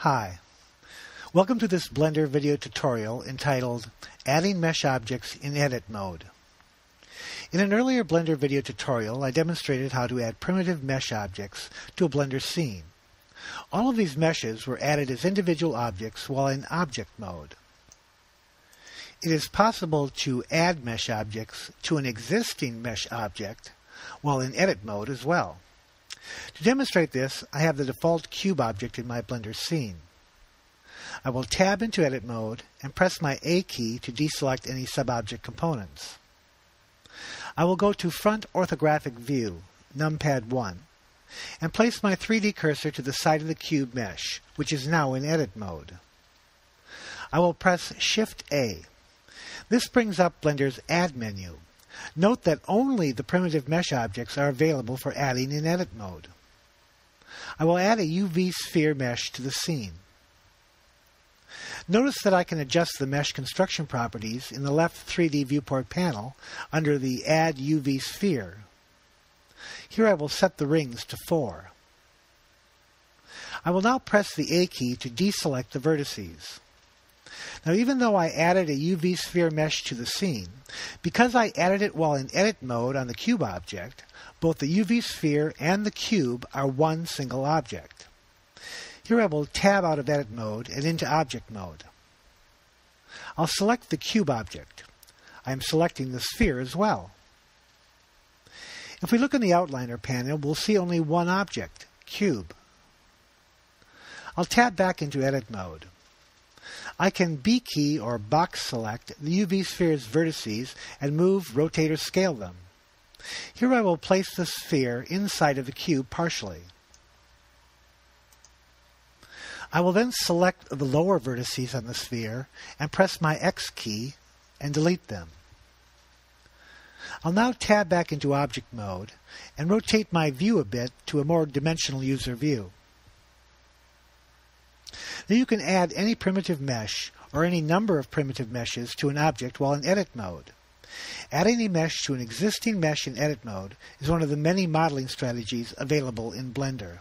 Hi. Welcome to this Blender video tutorial entitled Adding Mesh Objects in Edit Mode. In an earlier Blender video tutorial, I demonstrated how to add primitive mesh objects to a Blender scene. All of these meshes were added as individual objects while in object mode. It is possible to add mesh objects to an existing mesh object while in edit mode as well. To demonstrate this, I have the default cube object in my Blender scene. I will tab into edit mode and press my A key to deselect any subobject components. I will go to front orthographic view, numpad 1, and place my 3D cursor to the side of the cube mesh, which is now in edit mode. I will press Shift A. This brings up Blender's Add menu. Note that only the primitive mesh objects are available for adding in edit mode. I will add a UV sphere mesh to the scene. Notice that I can adjust the mesh construction properties in the left 3D viewport panel under the Add UV Sphere. Here I will set the rings to 4. I will now press the A key to deselect the vertices. Now even though I added a UV sphere mesh to the scene, because I added it while in edit mode on the cube object, both the UV sphere and the cube are one single object. Here I will tab out of edit mode and into object mode. I'll select the cube object. I am selecting the sphere as well. If we look in the outliner panel, we'll see only one object, cube. I'll tab back into edit mode. I can B key or box select the UV sphere's vertices and move, rotate, or scale them. Here I will place the sphere inside of the cube partially. I will then select the lower vertices on the sphere and press my X key and delete them. I'll now tab back into object mode and rotate my view a bit to a more dimensional user view. Now you can add any primitive mesh or any number of primitive meshes to an object while in edit mode. Adding a mesh to an existing mesh in edit mode is one of the many modeling strategies available in Blender.